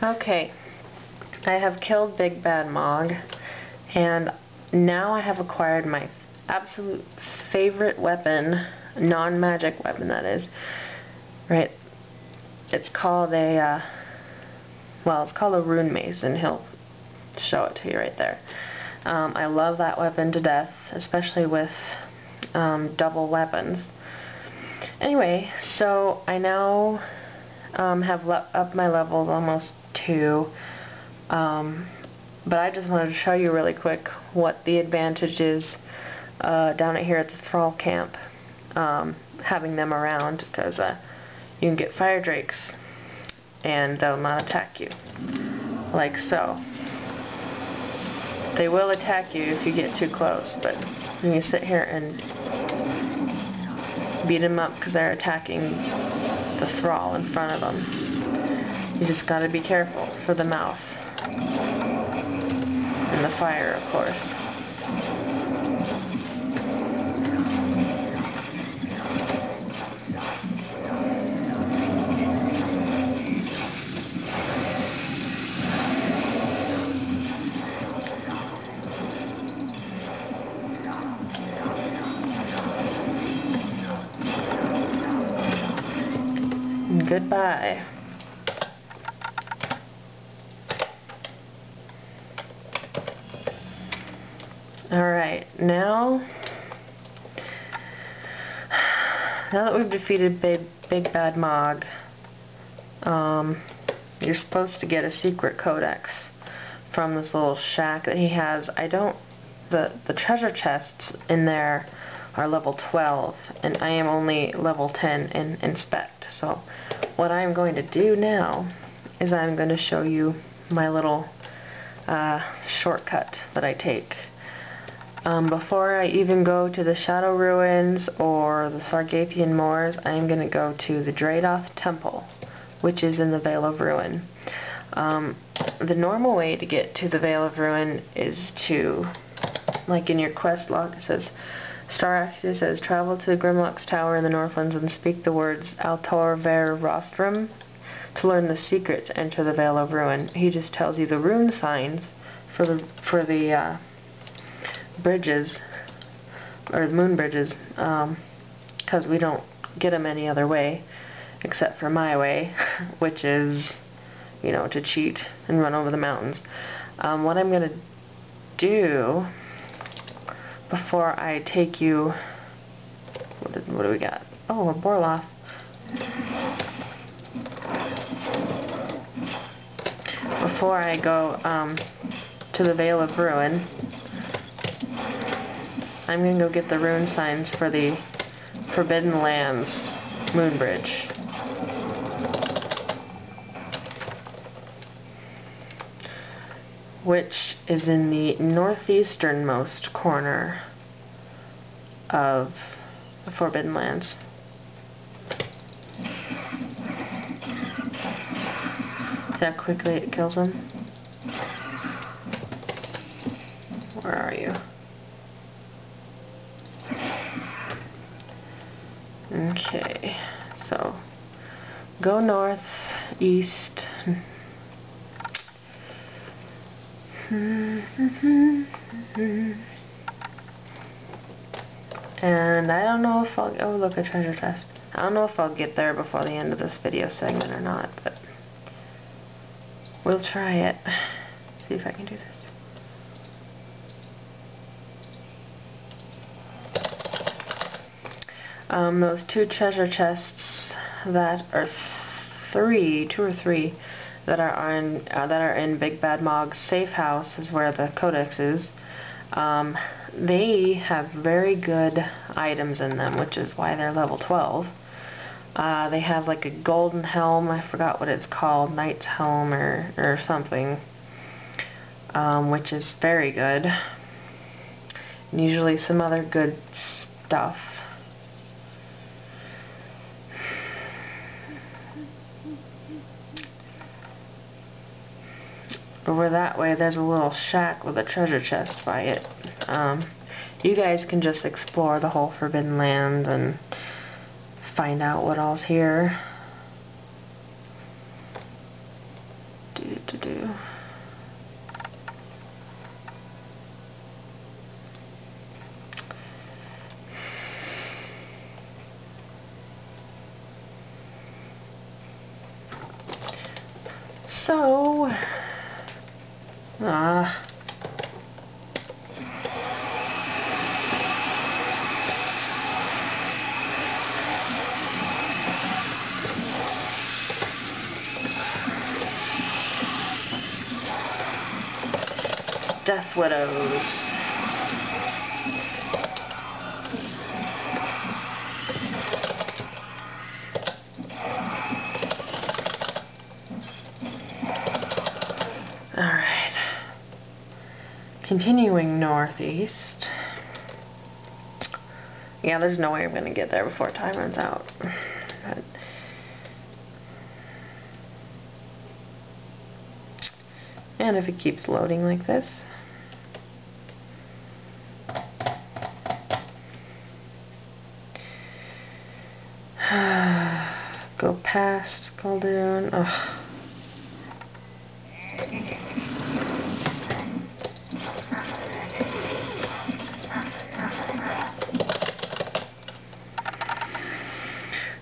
Okay, I have killed Big Bad Mog, and now I have acquired my absolute favorite weapon, non-magic weapon that is, right, it's called a, uh, well, it's called a rune mace, and he'll show it to you right there. Um, I love that weapon to death, especially with um, double weapons. Anyway, so I now um, have up my levels almost two. Um, but I just wanted to show you really quick what the advantage is uh, down here at the Thrall camp, um, having them around, because uh, you can get fire drakes, and they'll not attack you, like so. They will attack you if you get too close, but when you sit here and beat them up because they're attacking the thrall in front of them. You just gotta be careful for the mouth. And the fire, of course. goodbye. Alright, now, now that we've defeated Big, Big Bad Mog, um, you're supposed to get a secret codex from this little shack that he has. I don't, the, the treasure chests in there are level 12, and I am only level 10 in Inspect. So what I'm going to do now is I'm going to show you my little uh, shortcut that I take. Um, before I even go to the Shadow Ruins or the Sargathian Moors, I'm going to go to the Draidoth Temple, which is in the Vale of Ruin. Um, the normal way to get to the Vale of Ruin is to, like in your quest log, it says, Star Axia says, travel to Grimlock's Tower in the Northlands and speak the words Altor Ver Rostrum to learn the secret to enter the Vale of Ruin. He just tells you the rune signs for the for the uh, bridges, or moon bridges, because um, we don't get them any other way, except for my way, which is, you know, to cheat and run over the mountains. Um, what I'm going to do before I take you, what, did, what do we got? Oh, a Borloth. Before I go um, to the Vale of Ruin, I'm going to go get the rune signs for the Forbidden Lands moon bridge. Which is in the northeasternmost corner of the Forbidden Lands. See how quickly it kills them? Where are you? Okay, so go north, east. And I don't know if I'll, oh look, a treasure chest. I don't know if I'll get there before the end of this video segment or not, but we'll try it. See if I can do this. Um, those two treasure chests that are three, two or three, that are in uh, that are in Big Bad Mog's safe house is where the codex is. Um, they have very good items in them, which is why they're level 12. Uh, they have like a golden helm, I forgot what it's called, knight's helm or, or something, um, which is very good. And usually some other good stuff. Over that way there's a little shack with a treasure chest by it. Um, you guys can just explore the whole Forbidden Lands and find out what all's here. Do, do, do. So, ah. Death Widows. Continuing northeast. Yeah, there's no way I'm going to get there before time runs out. But and if it keeps loading like this. Go past Skuldoon. Ugh.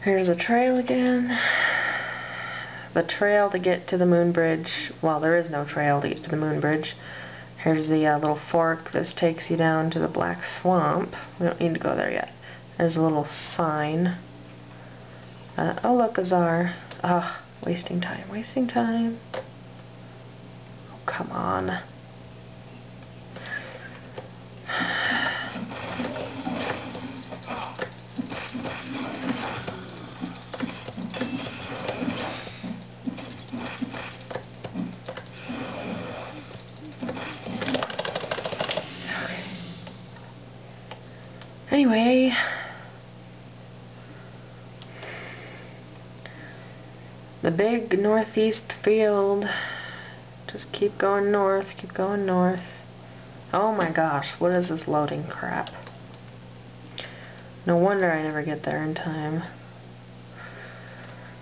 Here's a trail again. The trail to get to the moon bridge. Well, there is no trail to get to the moon bridge. Here's the uh, little fork. This takes you down to the black swamp. We don't need to go there yet. There's a little sign. Uh, oh, look, Azar. Ugh, wasting time, wasting time. Oh, come on. Anyway, the big northeast field. Just keep going north, keep going north. Oh my gosh, what is this loading crap? No wonder I never get there in time.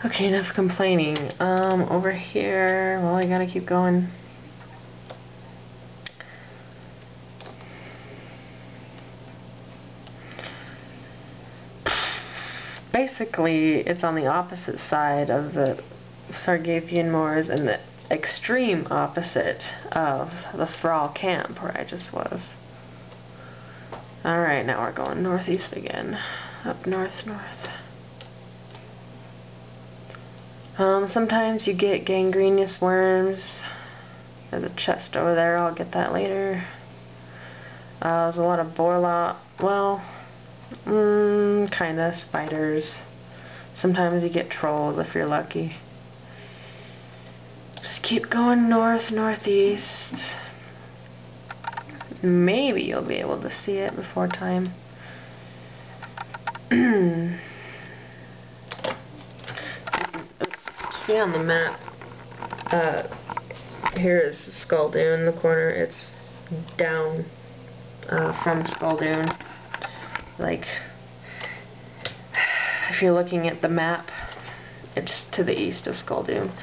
Okay, enough complaining. Um, over here, well, I gotta keep going. Basically it's on the opposite side of the Sargathian Moors and the extreme opposite of the Thrall camp where I just was. Alright, now we're going northeast again. Up north, north. Um, sometimes you get gangrenous worms. There's a chest over there, I'll get that later. Uh, there's a lot of Borlaug. Well, Mmm, kinda. Spiders. Sometimes you get trolls if you're lucky. Just keep going north, northeast. Maybe you'll be able to see it before time. see on the map, uh, here is Skuldoon in the corner. It's down uh, from Skuldoon like if you're looking at the map it's to the east of Skuldoon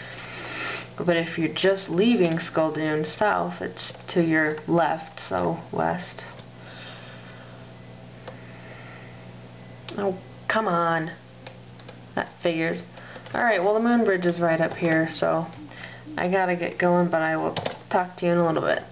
but if you're just leaving Skuldoon south it's to your left so west. Oh come on. That figures. Alright well the moon bridge is right up here so I gotta get going but I will talk to you in a little bit